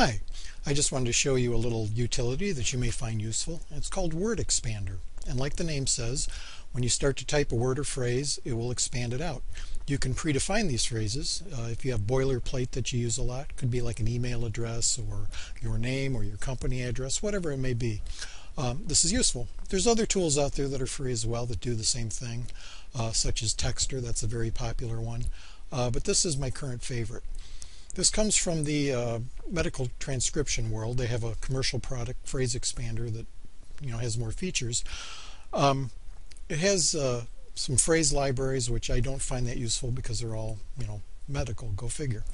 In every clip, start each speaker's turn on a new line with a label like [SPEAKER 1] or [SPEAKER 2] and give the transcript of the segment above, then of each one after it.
[SPEAKER 1] Hi, I just wanted to show you a little utility that you may find useful. It's called Word Expander. And like the name says, when you start to type a word or phrase, it will expand it out. You can predefine these phrases. Uh, if you have boilerplate that you use a lot, could be like an email address or your name or your company address, whatever it may be. Um, this is useful. There's other tools out there that are free as well that do the same thing, uh, such as Texter, That's a very popular one. Uh, but this is my current favorite. This comes from the uh, medical transcription world. They have a commercial product, Phrase Expander, that you know has more features. Um, it has uh, some phrase libraries, which I don't find that useful because they're all you know medical. Go figure.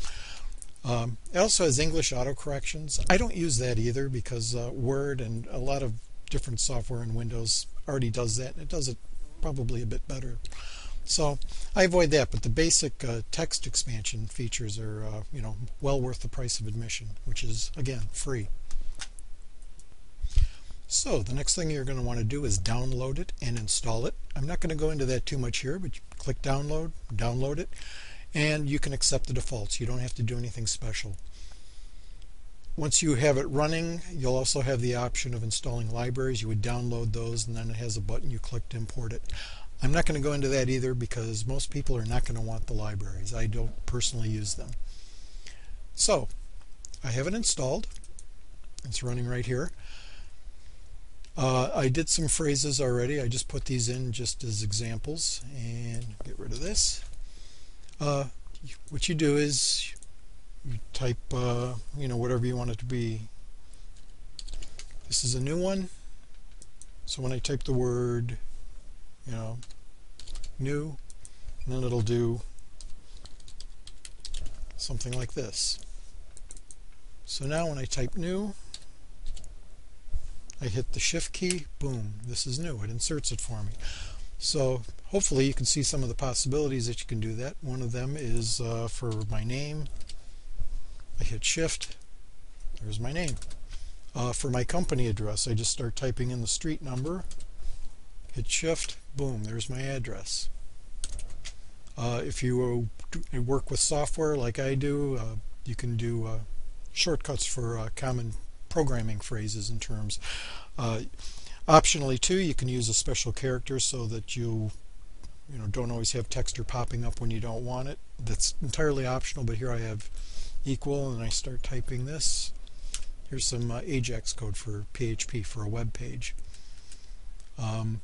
[SPEAKER 1] Um, it also has English autocorrections. I don't use that either because uh, Word and a lot of different software in Windows already does that. and It does it probably a bit better. So I avoid that, but the basic uh, text expansion features are, uh, you know, well worth the price of admission, which is, again, free. So the next thing you're going to want to do is download it and install it. I'm not going to go into that too much here, but click download, download it, and you can accept the defaults. You don't have to do anything special. Once you have it running, you'll also have the option of installing libraries. You would download those, and then it has a button you click to import it. I'm not going to go into that either because most people are not going to want the libraries. I don't personally use them. So I have it installed. It's running right here. Uh, I did some phrases already. I just put these in just as examples and get rid of this. Uh, what you do is you type, uh, you know, whatever you want it to be. This is a new one. So when I type the word, you know, new, and then it'll do something like this. So now when I type new, I hit the shift key, boom, this is new. It inserts it for me. So hopefully you can see some of the possibilities that you can do that. One of them is uh, for my name, I hit shift, there's my name. Uh, for my company address, I just start typing in the street number, hit shift, boom, there's my address. Uh, if you work with software like I do, uh, you can do uh, shortcuts for uh, common programming phrases and terms. Uh, optionally too, you can use a special character so that you you know don't always have Texter popping up when you don't want it. That's entirely optional, but here I have equal and I start typing this. Here's some uh, Ajax code for PHP for a web page. Um,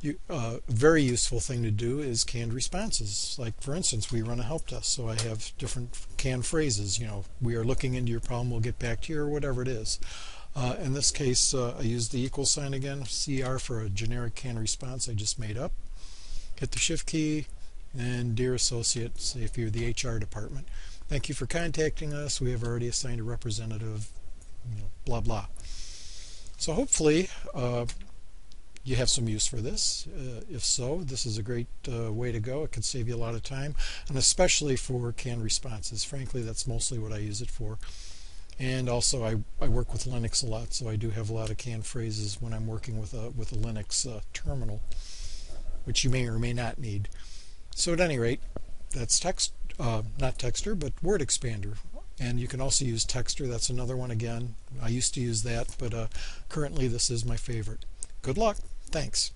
[SPEAKER 1] you, uh, very useful thing to do is canned responses. Like for instance, we run a help desk, so I have different canned phrases. You know, we are looking into your problem. We'll get back to you, or whatever it is. Uh, in this case, uh, I use the equal sign again, CR for a generic canned response I just made up. Hit the shift key, and dear associate, say if you're the HR department, thank you for contacting us. We have already assigned a representative. You know, blah blah. So hopefully uh, you have some use for this. Uh, if so, this is a great uh, way to go. It can save you a lot of time, and especially for canned responses. Frankly, that's mostly what I use it for. And also, I, I work with Linux a lot, so I do have a lot of canned phrases when I'm working with a, with a Linux uh, terminal, which you may or may not need. So at any rate, that's text, uh, not Texter, but Word Expander. And you can also use Texter. That's another one again. I used to use that, but uh, currently this is my favorite. Good luck. Thanks.